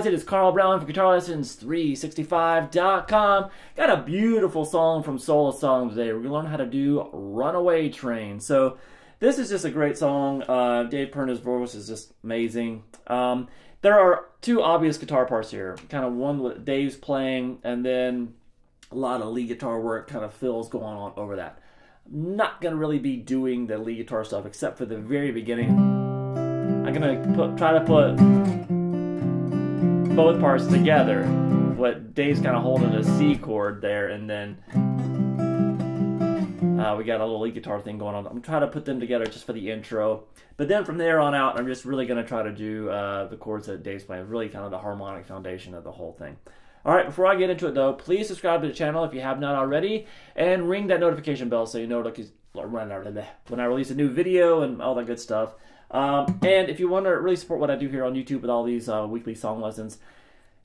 Guys, it is Carl Brown for GuitarLessons365.com. Got a beautiful song from Soul Asylum today. We're going to learn how to do Runaway Train. So this is just a great song. Uh, Dave Pirner's voice is just amazing. Um, there are two obvious guitar parts here. Kind of one with Dave's playing and then a lot of lead guitar work kind of fills going on over that. I'm not going to really be doing the lead guitar stuff except for the very beginning. I'm going to try to put both parts together. What Dave's kind of holding a C chord there, and then uh, we got a little lead guitar thing going on. I'm trying to put them together just for the intro. But then from there on out, I'm just really going to try to do uh, the chords that Dave's playing. Really kind of the harmonic foundation of the whole thing. All right, before I get into it though, please subscribe to the channel if you have not already, and ring that notification bell so you know when I release a new video and all that good stuff. Um, and if you want to really support what I do here on YouTube with all these uh, weekly song lessons,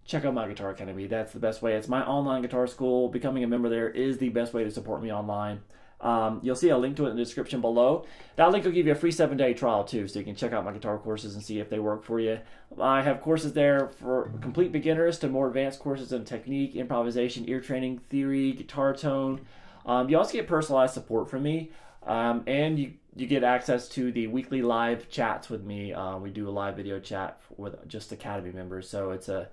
check out my Guitar Academy. That's the best way. It's my online guitar school. Becoming a member there is the best way to support me online. Um, you'll see a link to it in the description below. That link will give you a free seven day trial too, so you can check out my guitar courses and see if they work for you. I have courses there for complete beginners to more advanced courses in technique, improvisation, ear training, theory, guitar tone. Um, you also get personalized support from me, um, and you you get access to the weekly live chats with me. Uh, we do a live video chat with just Academy members, so it's a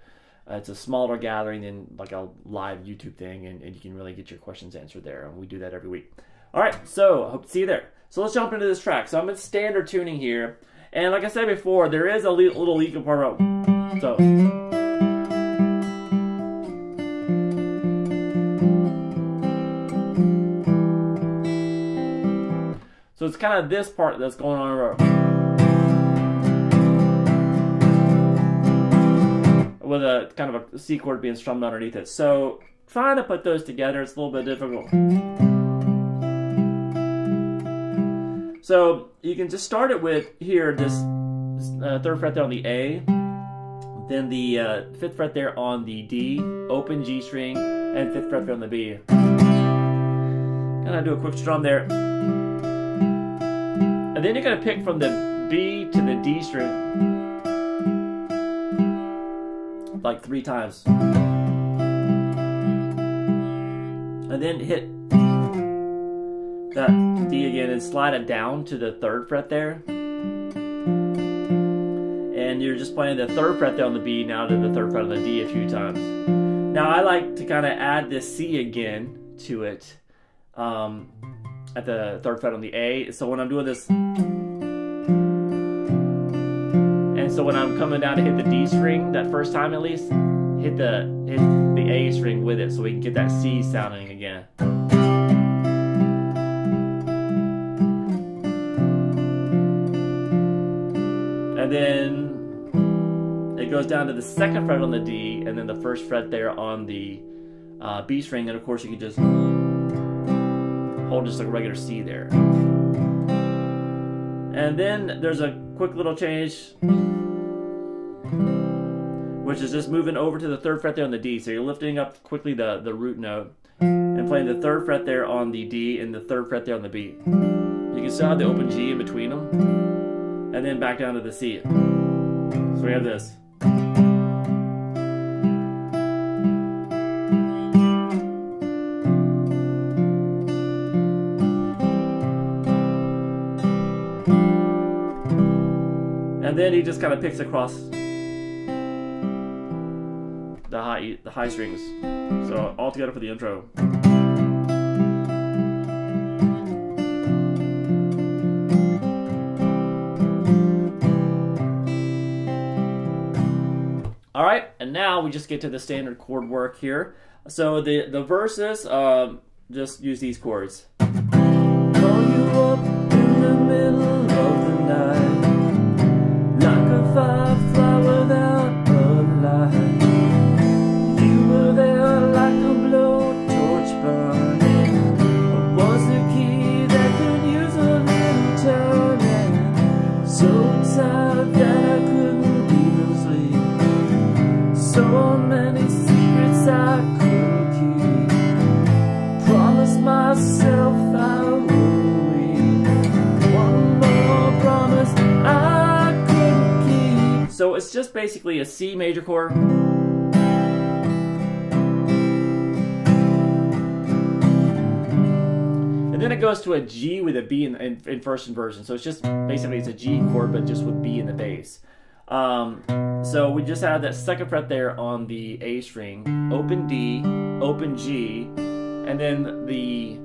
it's a smaller gathering than like a live YouTube thing, and, and you can really get your questions answered there. And we do that every week. All right, so I hope to see you there. So let's jump into this track. So I'm in standard tuning here, and like I said before, there is a little lead part. So. So it's kind of this part that's going on with a kind of a C chord being strummed underneath it. So trying to put those together, it's a little bit difficult. So you can just start it with here, this uh, third fret there on the A, then the uh, fifth fret there on the D, open G string, and fifth fret there on the B. Gonna do a quick strum there. And then you're going to pick from the B to the D string like three times. And then hit that D again and slide it down to the third fret there. And you're just playing the third fret there on the B now to the third fret on the D a few times. Now I like to kind of add this C again to it. Um, at the third fret on the A. So when I'm doing this, and so when I'm coming down to hit the D string that first time at least, hit the hit the A string with it so we can get that C sounding again. And then it goes down to the second fret on the D, and then the first fret there on the uh, B string, and of course you can just hold just a regular C there. And then there's a quick little change, which is just moving over to the third fret there on the D. So you're lifting up quickly the, the root note and playing the third fret there on the D and the third fret there on the B. You can still have the open G in between them, and then back down to the C. So we have this. And then he just kind of picks across the high the high strings. So all together for the intro. All right, and now we just get to the standard chord work here. So the the verses, um, just use these chords. So it's just basically a C major chord. And then it goes to a G with a B in, in, in first inversion. So it's just basically it's a G chord, but just with B in the bass. Um, so we just have that second fret there on the A string, open D, open G, and then the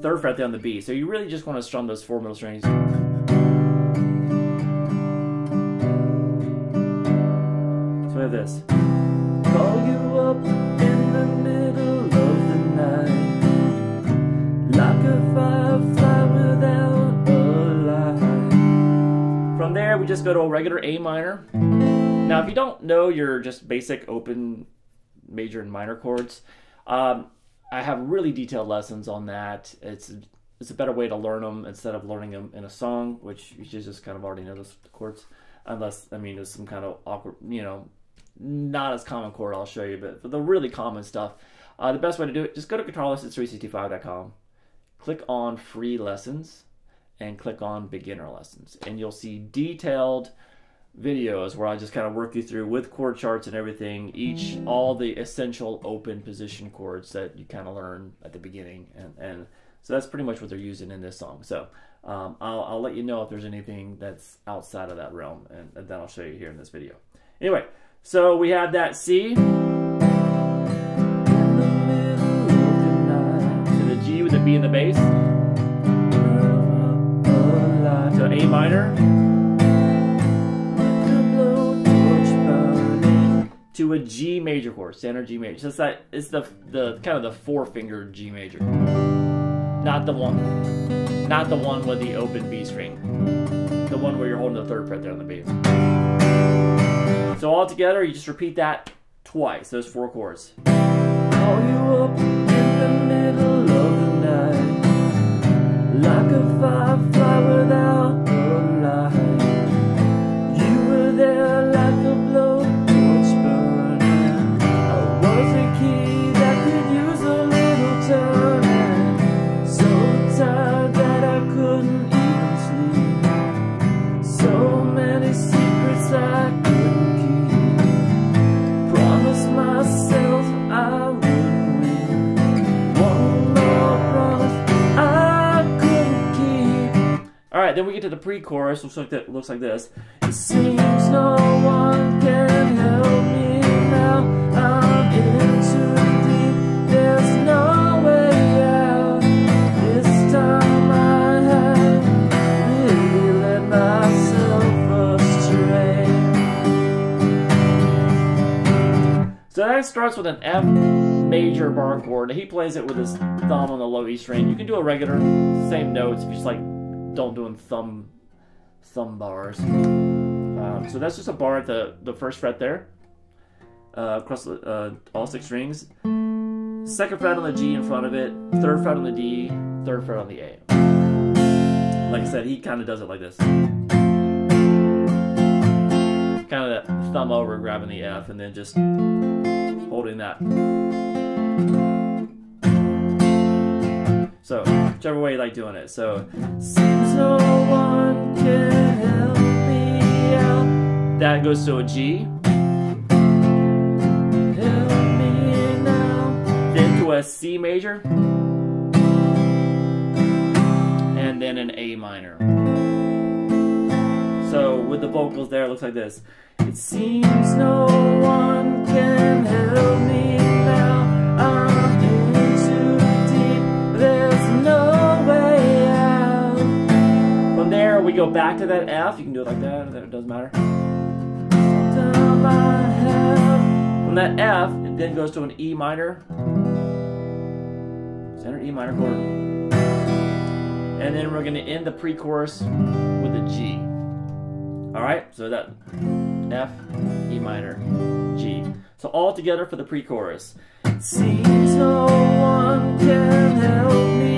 third fret there on the B. So you really just want to strum those four middle strings. Have this. Call you up in the middle of the night Like a firefly without a light From there we just go to a regular A minor Now if you don't know your just basic open major and minor chords um, I have really detailed lessons on that. It's it's a better way to learn them instead of learning them in a song, which you just kind of already know the chords. Unless I mean, there's some kind of awkward, you know, not as common chord I'll show you, but for the really common stuff, uh, the best way to do it, just go to guitarlessons365.com, click on free lessons, and click on beginner lessons, and you'll see detailed videos where I just kind of work you through with chord charts and everything, each all the essential open position chords that you kind of learn at the beginning, and and so that's pretty much what they're using in this song. So um, I'll I'll let you know if there's anything that's outside of that realm, and, and then I'll show you here in this video. Anyway, so we have that C. To the G with the B in the bass. To A minor. to a G major chord, standard G major. So it's that it's the the kind of the four finger G major, not the one, not the one with the open B string, the one where you're holding the third fret there on the B. So all together, you just repeat that twice. Those four chords. Then we get to the pre-chorus, looks like that looks like this. It seems no one can help me now. I'm in too deep. There's no way out. This time I have really led myself astray. So that starts with an F major bar chord. He plays it with his thumb on the low E string. You can do a regular, same notes if you just like don't doing thumb thumb bars. Um, so that's just a bar at the, the first fret there, uh, across the, uh, all six strings. Second fret on the G in front of it, third fret on the D, third fret on the A. Like I said, he kind of does it like this. Kind of thumb over, grabbing the F, and then just holding that. So, whichever way you like doing it. So, seems no one can help me out. That goes to a G. Help me now. Then to a C major. And then an A minor. So, with the vocals there, it looks like this. It seems no one can help me go back to that F. You can do it like that. It doesn't matter. From that F, it then goes to an E minor. Standard E minor chord. And then we're going to end the pre-chorus with a G. All right, so that F, E minor, G. So all together for the pre-chorus. Seems no one can help me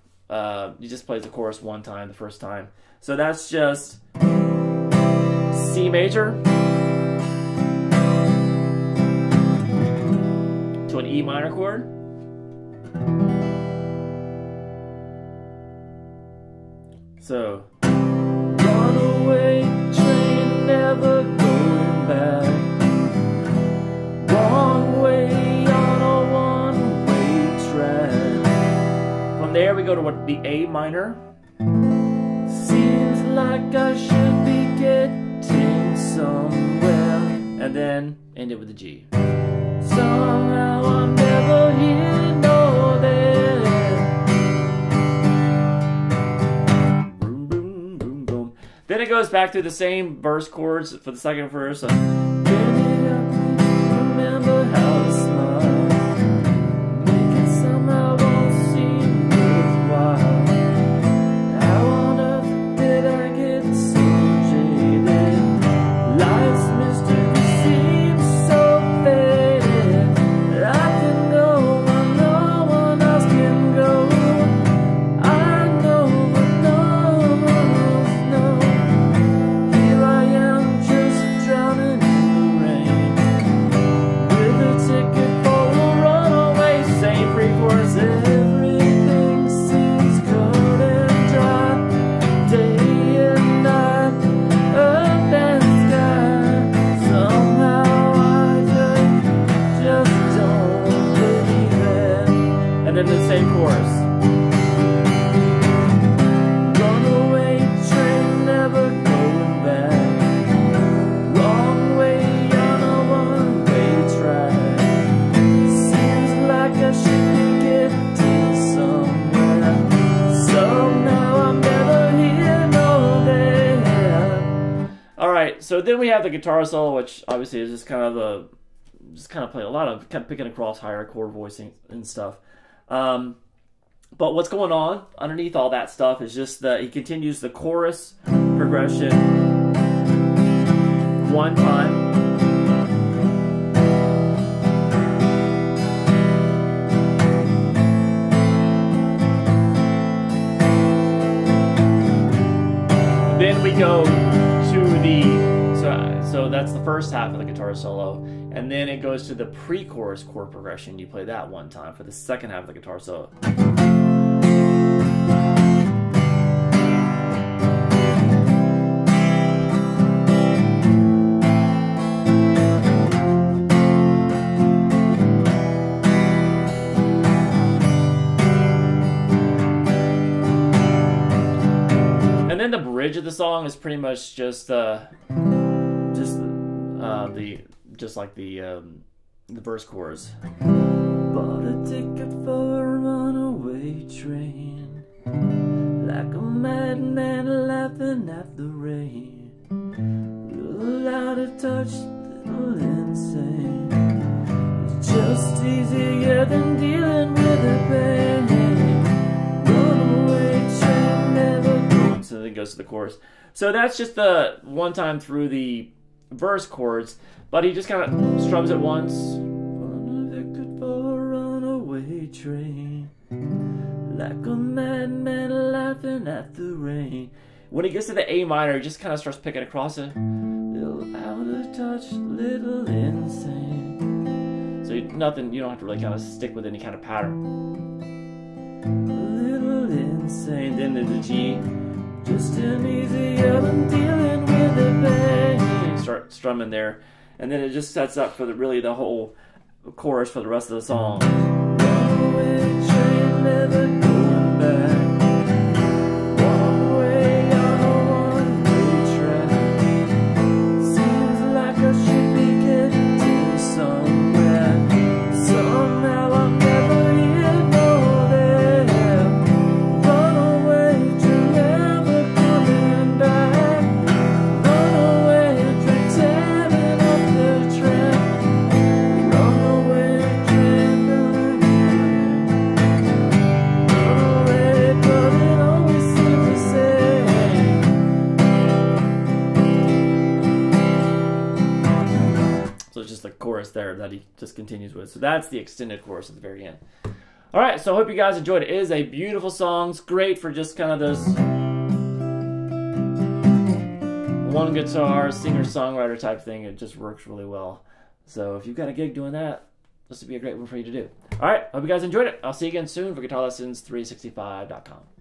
uh, you just play the chorus one time the first time. So that's just C major to an E minor chord. So go to what the A minor. Seems like I should be getting somewhere. And then end it with a G. Somehow I'm never here nor there. Boom, boom, boom, boom. Then it goes back to the same verse chords for the second verse. of, then we have the guitar solo, which obviously is just kind of a just kind of playing a lot of kind of picking across higher chord voicing and stuff. Um, but what's going on underneath all that stuff is just that he continues the chorus progression one time. First half of the guitar solo, and then it goes to the pre-chorus chord progression. You play that one time for the second half of the guitar solo. And then the bridge of the song is pretty much just uh uh the just like the um the verse chorus. Bought a ticket for a runaway train. Like a madman laughing at the rain. Out of touch, little insane. It's just easier than dealing with the pain. Runaway train never So then it goes to the chorus. So that's just the one time through the verse chords but he just kind of strums it once. Convicted for a runaway train. Like a madman laughing at the rain. When he gets to the A minor, he just kind of starts picking across it. Little out of touch, little insane. So you, nothing, you don't have to really kind of stick with any kind of pattern. Little insane, then there's the G. Just an easier than dealing with the pain Start strumming there. And then it just sets up for the really the whole chorus for the rest of the song. It's just the chorus there that he just continues with. So that's the extended chorus at the very end. All right, so I hope you guys enjoyed it. It is a beautiful song. It's great for just kind of this one guitar, singer-songwriter type thing. It just works really well. So if you've got a gig doing that, this would be a great one for you to do. All right, hope you guys enjoyed it. I'll see you again soon for GuitarLessons365.com.